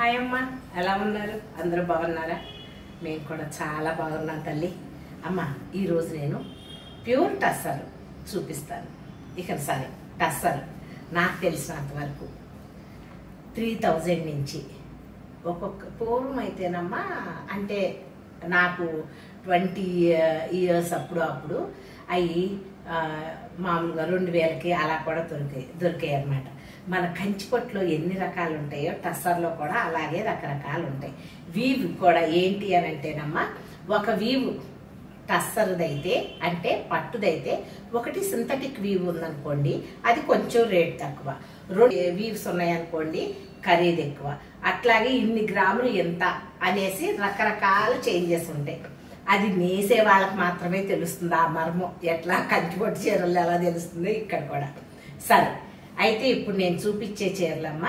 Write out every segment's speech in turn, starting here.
Hi అమ్మ ఎలా ఉన్నారు? అందరూ బాగున్నారా? మేము కూడా చాలా బాగున్నాం తల్లి. అమ్మ ఈరోజు నేను ప్యూర్ టస్సర్ చూపిస్తాను. ఇక సరే టస్సర్ నాకు తెలిసినంత వరకు త్రీ థౌజండ్ నుంచి ఒక్కొక్క పూర్వం అయితేనమ్మా అంటే నాకు ట్వంటీ ఇయర్స్ uh, అప్పుడు అప్పుడు అవి uh, మామూలుగా రెండు వేలకి అలా కూడా దొరికాయి దొరికాయి అనమాట మన కంచిపట్లో ఎన్ని రకాలు ఉంటాయో టస్సర్లో కూడా అలాగే రకరకాలు ఉంటాయి వీవ్ కూడా ఏంటి అని అంటేనమ్మా ఒక వీవ్ టస్సర్దైతే అంటే పట్టుదైతే ఒకటి సింథటిక్ వీవ్ ఉందనుకోండి అది కొంచెం రేట్ తక్కువ. రెండు వీవ్స్ ఉన్నాయనుకోండి ఖరీదు ఎక్కువ. అట్లాగే ఇన్ని గ్రాములు ఎంత అనేసి రకరకాల చేంజెస్ ఉంటాయి. అది నేసే వాళ్ళకి మాత్రమే తెలుస్తుంది? ఆ మర్మం ఎట్లా? కంచిపొట్టు చీరలు ఎలా తెలుస్తుందో ఇక్కడ కూడా. సరే. అయితే ఇప్పుడు నేను చూపించే చీరలమ్మ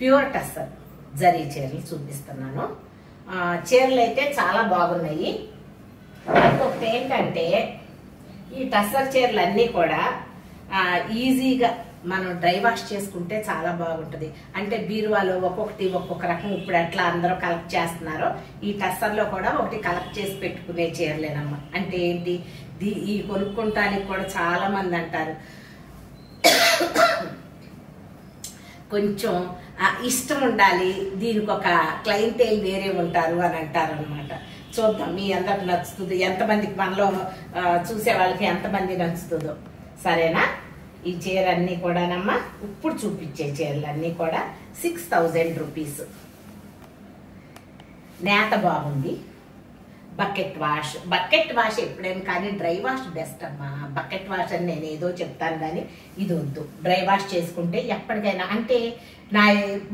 ప్యూర్ టస్సర్ జరీ చీరలు చూపిస్తున్నాను. చీరలు అయితే చాలా బాగున్నాయి. ఇంకొకటి ఏంటంటే ఈ టస్సర్ చీరలు అన్నీ కూడా ఈజీగా మనం డ్రై వాష్ చేసుకుంటే చాలా బాగుంటుంది. అంటే బీరువాలో ఒక్కొక్కటి ఒక్కొక్క రకం ఇప్పుడు ఎట్లా అందరూ కలెక్ట్ చేస్తున్నారో ఈ టస్సర్లో కూడా ఒకటి కలెక్ట్ చేసి పెట్టుకునే చీరలేనమ్మా. అంటే ఏంటి? దీ- ఈ కొనుక్కుంటానికి కూడా చాలా మంది అంటారు. కొంచెం ఇష్టం ఉండాలి దీనికి ఒక క్లయింటేల్ వేరే ఉంటారు అని అంటారు అనమాట చూద్దాం మీ అందరికి నచ్చుతుంది. ఎంతమందికి మనలో చూసే వాళ్ళకి ఎంతమంది నచ్చుతుందో. సరేనా? ఈ చీర అన్నీ కూడానమ్మా ఇప్పుడు చూపించే చీరలు అన్నీ కూడా సిక్స్ థౌజండ్ రూపీస్ నేత బాగుంది. Bucket wash. బకెట్ వాష్ ఎప్పుడైనా కానీ డ్రై వాష్ బెస్ట్ అమ్మా. బకెట్ వాష్ అని నేను ఏదో చెప్తాను కానీ ఇది వద్దు. డ్రై వాష్ చేసుకుంటే ఎప్పటికైనా అంటే నా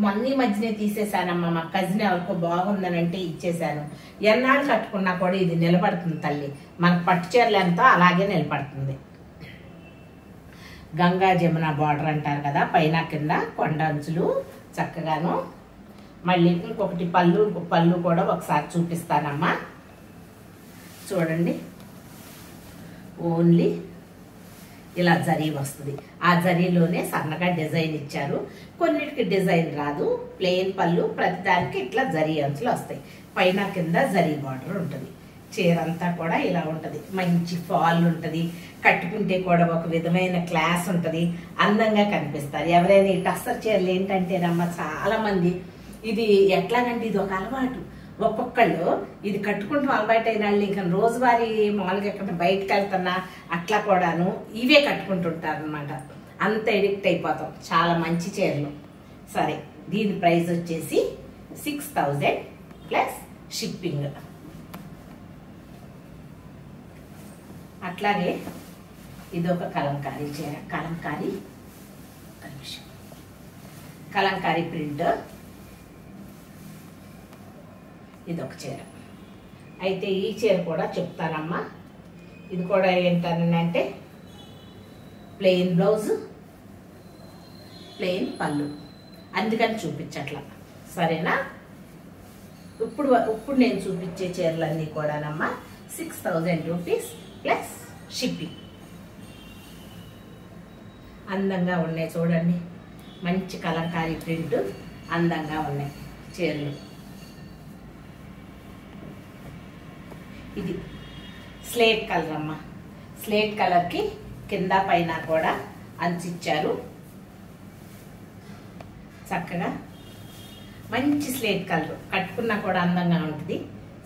మొన్న మధ్యనే తీసేశానమ్మా. మా కజిన్ ఎవరికో బాగుందని అంటే ఇచ్చేసాను ఎన్నాళ్ళు కట్టుకున్నా కూడా ఇది నిలబడుతుంది తల్లి. మనకు పట్టు చీరలు ఎంతో అలాగే నిలబడుతుంది. గంగా జమున బార్డర్ అంటారు కదా పైన కింద కొండ అంచులు చక్కగాను. మళ్ళీ ఇంకొకటి పళ్ళు పళ్ళు కూడా ఒకసారి చూపిస్తానమ్మా. చూడండి. ఓన్లీ ఇలా జరీ వస్తుంది. ఆ జరీలోనే సన్నగా డిజైన్ ఇచ్చారు. కొన్నిటికి డిజైన్ రాదు. ప్లెయిన్ పళ్ళు ప్రతిదానికి ఇట్లా జరీ అంచులు వస్తాయి. పైన కింద జరీ బార్డర్ ఉంటుంది. చీర అంతా కూడా ఇలా ఉంటుంది. మంచి ఫాల్ ఉంటుంది. కట్టుకుంటే కూడా ఒక విధమైన క్లాస్ ఉంటుంది. అందంగా కనిపిస్తారు. ఎవరైనా ఈ టస్సర్ చీరలు ఏంటంటేనమ్మా చాలామంది ఇది ఎట్లాగంటే ఇది ఒక అలవాటు. ఒక్కొక్కళ్ళు ఇది కట్టుకుంటూ అలవాటైన వాళ్ళు ఇంకా రోజువారీ మామూలుగా ఎక్కడ బయటకు వెళ్తున్నా అట్లా కూడాను ఇవే కట్టుకుంటుంటారు అనమాట అంత ఎడిక్ట్ అయిపోతాం. చాలా మంచి చీరలు. సరే దీని ప్రైస్ వచ్చేసి సిక్స్ థౌజండ్ ప్లస్ షిప్పింగ్. అట్లాగే ఇది ఒక కలంకారీ చీర. కలంకారీ కలంకారీ ప్రింట్. ఇది ఒక చీర. అయితే ఈ చీర కూడా చెప్తానమ్మా. ఇది కూడా ఏంటనంటే ప్లెయిన్ బ్లౌజ్ ప్లెయిన్ పళ్ళు. అందుకని చూపించట్లా. సరేనా? ఇప్పుడు ఇప్పుడు నేను చూపించే చీరలన్నీ కూడానమ్మా. Six thousand rupees plus shipping అందంగా ఉన్నాయి చూడండి. మంచి కలంకారీ ప్రింట్ అందంగా ఉన్నాయి చీరలు. ఇది. స్లేట్ కలర్ అమ్మ. స్లేట్ కలర్కి కింద పైన కూడా అంచిచ్చారు చక్కగా. మంచి స్లేట్ కలర్ కట్టుకున్నా కూడా అందంగా ఉంటుంది.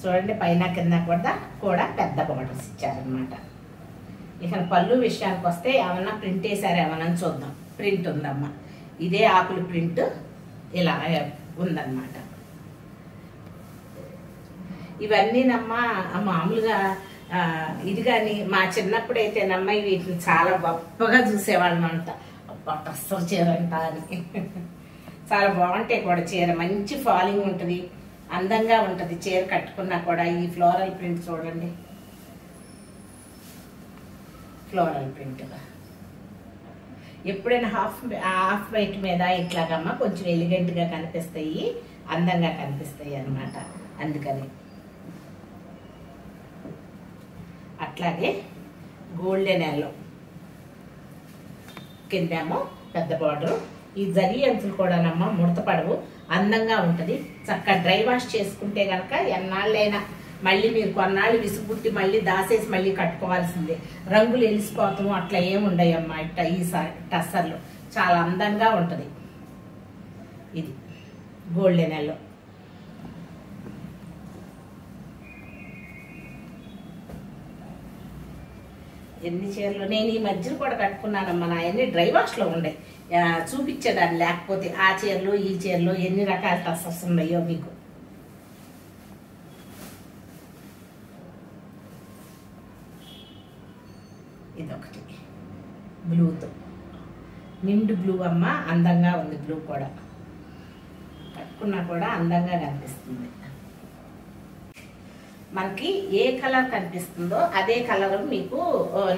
చూడండి పైన కింద కూడా కూడా పెద్ద బార్డర్స్ ఇచ్చారనమాట ఇక పళ్ళు విషయానికి వస్తే ఏమన్నా ప్రింట్ వేసారు ఏమన్నా చూద్దాం. ప్రింట్ ఉందమ్మా. ఇదే ఆకులు ప్రింట్ ఇలా ఉందన్నమాట. ఇవన్నీనమ్మా మామూలుగా ఇది కానీ మా చిన్నప్పుడు అయితేనమ్మా వీటిని చాలా గొప్పగా చూసేవాళ్ళం అంట అబ్బా టస్సర్ చీర అంట అని. చాలా బాగుంటాయి కూడా చీర. మంచి ఫాలింగ్ ఉంటుంది. అందంగా ఉంటుంది చీర కట్టుకున్నా కూడా. ఈ ఫ్లోరల్ ప్రింట్ చూడండి. Floral print. ఎప్పుడైనా హాఫ్ హాఫ్ వైట్ మీద ఇట్లాగమ్మా కొంచెం ఎలిగెంట్గా కనిపిస్తాయి. అందంగా కనిపిస్తాయి అన్నమాట. అందుకని. అట్లాగే గోల్డెన్ ఎల్లో. కిందేమో పెద్ద బార్డర్. ఈ జరీ అంచులు కూడానమ్మా ముడత పడవు అందంగా ఉంటుంది. చక్కగా డ్రై వాష్ చేసుకుంటే కనుక ఎన్నాళ్ళైనా మళ్ళీ మీరు కొన్నాళ్ళు విసుగుట్టి మళ్ళీ దాసేసి మళ్ళీ కట్టుకోవాల్సిందే. రంగులు వెలిసిపోతాము అట్లా ఏముండయమ్మా ఇట్ట ఈ టస్సర్లు. చాలా అందంగా ఉంటుంది. ఇది గోల్డెన్ ఎల్లో. ఎన్ని చీరలు? నేను ఈ మధ్యన కూడా కట్టుకున్నానమ్మా నా అన్ని డ్రై వాష్లో ఉండే. చూపించేదాన్ని లేకపోతే ఆ చీరలు ఈ చీరలు ఎన్ని రకాల టస్సర్స్ ఉన్నాయో మీకు. ఇదొకటి. బ్లూతో. నిండు బ్లూ అమ్మ అందంగా ఉంది బ్లూ కూడా. కట్టుకున్నా కూడా అందంగా కనిపిస్తుంది. మనకి ఏ కలర్ కనిపిస్తుందో అదే కలర్ మీకు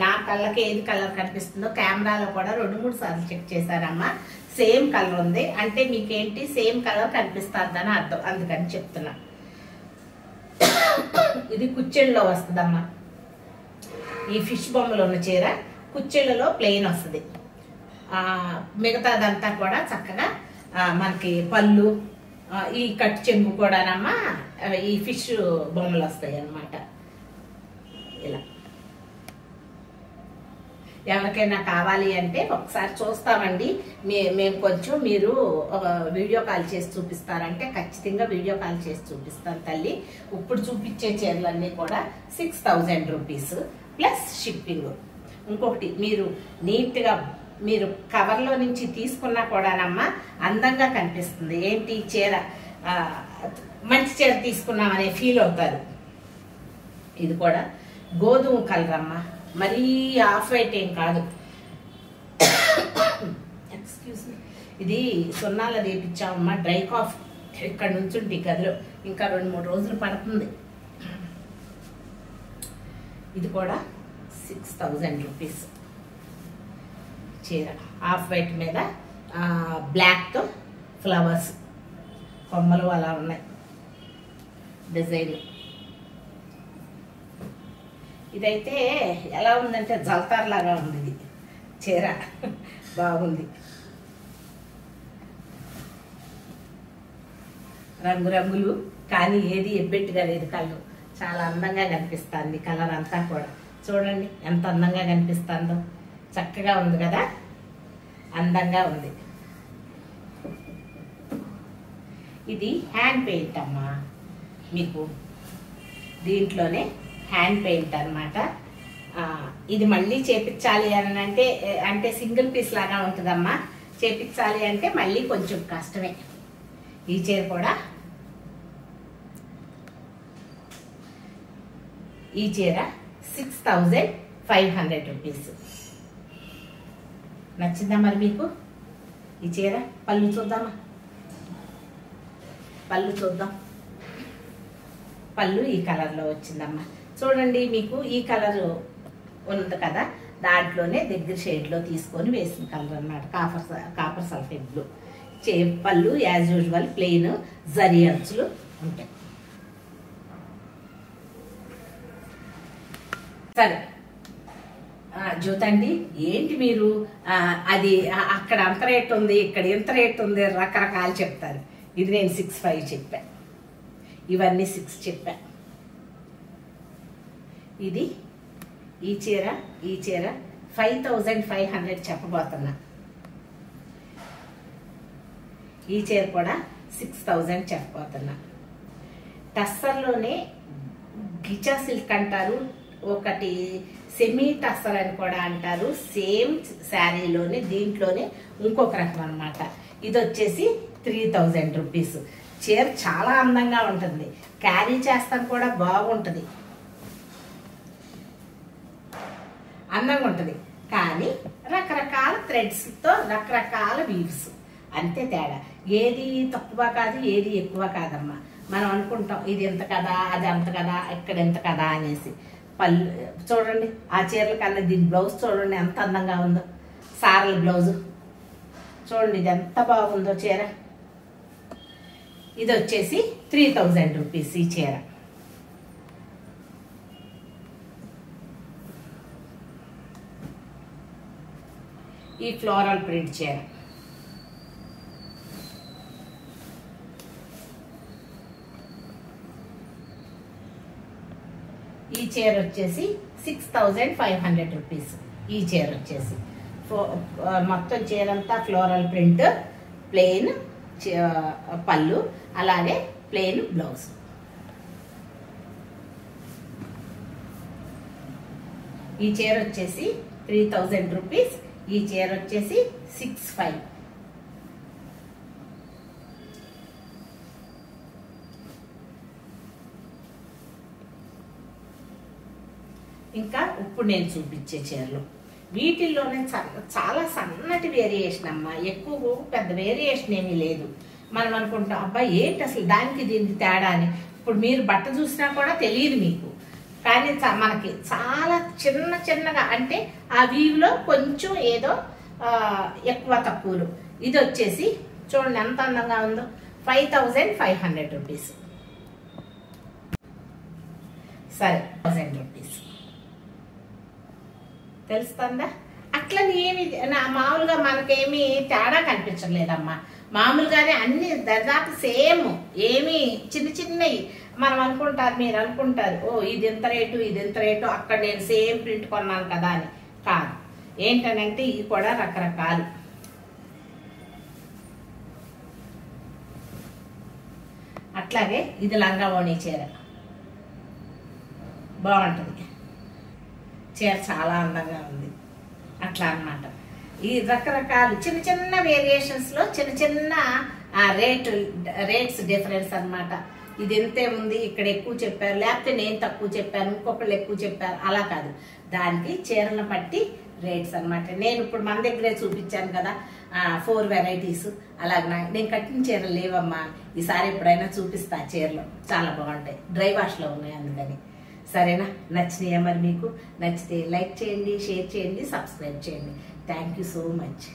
నా కళ్ళకి ఏది కలర్ కనిపిస్తుందో కెమెరాలో కూడా రెండు మూడు సార్లు చెక్ చేశారమ్మా. సేమ్ కలర్ ఉంది. అంటే మీకేంటి? సేమ్ కలర్ కనిపిస్తుందని అర్థం. అందుకని చెప్తున్నా. ఇది కుచ్చెళ్ళలో వస్తుందమ్మా. ఈ ఫిష్ బొమ్మలు ఉన్న చీర కుచ్చెళ్ళలో ప్లెయిన్ వస్తుంది. మిగతాదంతా కూడా చక్కగా మనకి పళ్ళు ఈ కట్ చెంగు కూడానమ్మా ఈ ఫిష్ బొమ్మలు వస్తాయి అన్నమాట ఇలా. ఎవరికైనా కావాలి అంటే ఒకసారి చూస్తామండి. మే మేము కొంచెం మీరు వీడియో కాల్ చేసి చూపిస్తారంటే ఖచ్చితంగా వీడియో కాల్ చేసి చూపిస్తాను తల్లి. ఇప్పుడు చూపించే చీరలన్నీ కూడా six thousand rupees plus shipping ఇంకొకటి మీరు నీట్గా మీరు కవర్లో నుంచి తీసుకున్నా కూడానమ్మా అందంగా కనిపిస్తుంది. ఏంటి చీర? మంచి చీర తీసుకున్నామనే ఫీల్ అవుతారు. ఇది కూడా గోధుమ కలర్ అమ్మ. మరీ ఆఫ్ వైట్ ఏం కాదు. ఎక్స్క్యూజ్ మీ ఇది సున్నాల రేపించామమ్మా డ్రై కాఫ్ ఇక్కడ నుంచుంటే గదిలో ఇంకా రెండు మూడు రోజులు పడుతుంది. ఇది కూడా సిక్స్ థౌజండ్ రూపీస్ చీర హాఫ్ వైట్ మీద బ్లాక్తో ఫ్లవర్స్ కొమ్మలు అలా ఉన్నాయి. డిజైన్ ఇదైతే ఎలా ఉందంటే జల్తార్ లాగా ఉంది ఇది. చీర బాగుంది. రంగురంగులు కానీ ఏది ఎబ్బెట్టుగా లేదు కళ్ళు. చాలా అందంగా కనిపిస్తుంది కలర్ అంతా కూడా. చూడండి ఎంత అందంగా కనిపిస్తుందో. చక్కగా ఉంది కదా? అందంగా ఉంది. ఇది హ్యాండ్ పెయింట్ అమ్మా. మీకు దీంట్లోనే హ్యాండ్ పెయింట్ అనమాట ఇది మళ్ళీ చేపించాలి అని అంటే అంటే సింగిల్ పీస్ లాగా ఉంటుందమ్మా. చేపించాలి అంటే మళ్ళీ కొంచెం కష్టమే. ఈ చీర కూడా ఈ చీర six thousand five hundred rupees నచ్చిందా మరి మీకు? ఈ చీర? పళ్ళు చూద్దామా? పళ్ళు చూద్దాం. పళ్ళు ఈ కలర్లో వచ్చిందమ్మా. చూడండి మీకు ఈ కలర్ ఉంది కదా? దాంట్లోనే దగ్గర షేడ్లో తీసుకొని వేసిన కలర్ అన్నమాట. Copper copper sulphate blue. చే పళ్ళు యాజ్ యూజువల్ ప్లెయిన్ జరి అంచులు ఉంటాయి. సరే. జ్యోతండి ఏంటి మీరు? అది అక్కడ అంత రేట్ ఉంది ఇక్కడ ఎంత రేట్ ఉంది రకరకాలు చెప్తారు. ఇది నేను సిక్స్ ఫైవ్ చెప్పా. ఇవన్నీ సిక్స్ చెప్పా. ఇది ఈ చీర ఈ చీర ఫైవ్ థౌజండ్ ఫైవ్ హండ్రెడ్ చెప్పబోతున్నా. ఈ చీర కూడా సిక్స్ థౌజండ్ చెప్పబోతున్నా. టస్సర్లోనే గిచా సిల్క్ అంటారు. ఒకటి సెమీ టస్సర్ అని కూడా అంటారు. సేమ్ శారీలోనే దీంట్లోనే ఇంకొక రకం అనమాట ఇది వచ్చేసి త్రీ థౌజండ్ రూపీస్ చీర చాలా అందంగా ఉంటుంది. క్యారీ చేస్తాం కూడా బాగుంటుంది. అందంగా ఉంటుంది. కానీ రకరకాల థ్రెడ్స్తో రకరకాల వీవ్స్ అంతే తేడా. ఏది తక్కువ కాదు ఏది ఎక్కువ కాదమ్మా. మనం అనుకుంటాం ఇది ఎంత కదా అది అంత కదా ఇక్కడ ఎంత కదా అనేసి. పళ్ళు చూడండి ఆ చీరల కన్నా దీని బ్లౌజ్ చూడండి ఎంత అందంగా ఉందో. సారల బ్లౌజు చూడండి ఇది ఎంత బాగుందో చీర. ఇది వచ్చేసి త్రీ థౌజండ్ రూపీస్ ఈ చీర. ఈ ఫ్లోరల్ ప్రింట్ చీర. చీర వచ్చేసి six thousand five hundred rupees ఈ చీర వచ్చేసి. ఫో- మొత్తం చీర అంతా ఫ్లోరల్ ప్రింట్ ప్లెయిన్ పళ్ళు అలాగే ప్లెయిన్ బ్లౌజ్ ఈ చీర వచ్చేసి త్రీ థౌజండ్ రూపీస్ ఈ చీర వచ్చేసి సిక్స్ ఫైవ్ ఇంకా ఇప్పుడు నేను చూపించే చీరలు. వీటిల్లోనే చాలా సన్నటి వేరియేషన్ అమ్మా. ఎక్కువ పెద్ద వేరియేషన్ ఏమీ లేదు. మనం అనుకుంటాం అబ్బాయి ఏంటి అసలు దానికి దీనికి తేడా అని. ఇప్పుడు మీరు బట్ట చూసినా కూడా తెలియదు మీకు. కానీ మనకి చాలా చిన్న చిన్నగా అంటే ఆ వీవ్లో కొంచెం ఏదో ఎక్కువ తక్కువలు. ఇది వచ్చేసి చూడండి ఎంత అందంగా ఉందో. Five thousand five hundred rupees సరే థౌజండ్ రూపీస్ తెలుస్తుందా? అట్లా ఏమి నా మామూలుగా మనకేమి తేడా కనిపించలేదమ్మా మామూలుగానే అన్ని దాదాపు సేమ్ ఏమి చిన్న చిన్నవి మనం అనుకుంటారు మీరు అనుకుంటారు ఓ ఇది ఎంత రేటు ఇది ఎంత రేటు అక్కడ నేను సేమ్ ప్రింట్ కొన్నాను కదా అని. కాదు. ఏంటనంటే ఇవి కూడా రకరకాలు. అట్లాగే ఇది లంగా ఓణి చీర. బాగుంటుంది. చీర చాలా అందంగా ఉంది. అట్లా అన్నమాట. ఈ రకరకాలు చిన్న చిన్న వేరియేషన్స్లో చిన్న చిన్న ఆ రేటు రేట్స్ డిఫరెన్స్ అనమాట ఇది ఎంతే ఉంది? ఇక్కడ ఎక్కువ చెప్పారు లేకపోతే నేను తక్కువ చెప్పాను ఇంకొకళ్ళు ఎక్కువ చెప్పారు అలా కాదు. దానికి చీరలను బట్టి రేట్స్ అన్నమాట. నేను ఇప్పుడు మన దగ్గరే చూపించాను కదా ఫోర్ వెరైటీస్ అలాగే నేను కట్టిన చీరలు లేవమ్మా. ఈసారి ఎప్పుడైనా చూపిస్తా చీరలు. చాలా బాగుంటాయి. డ్రై వాష్లో ఉన్నాయి అందుకని. సరేనా? నచ్చినాయా మరి మీకు? నచ్చితే లైక్ చేయండి షేర్ చేయండి సబ్స్క్రైబ్ చేయండి. Thank you so much